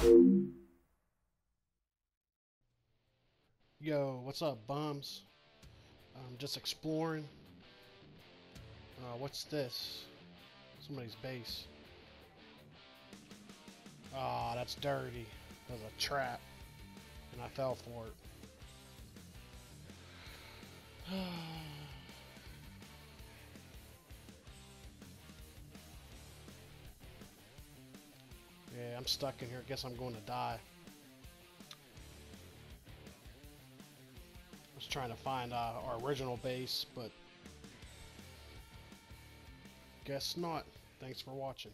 Yo, what's up, bums? I'm just exploring. Uh, what's this? Somebody's base. Ah, that's dirty. Was a trap. And I fell for it. I'm stuck in here. Guess I'm going to die. I was trying to find uh, our original base, but guess not. Thanks for watching.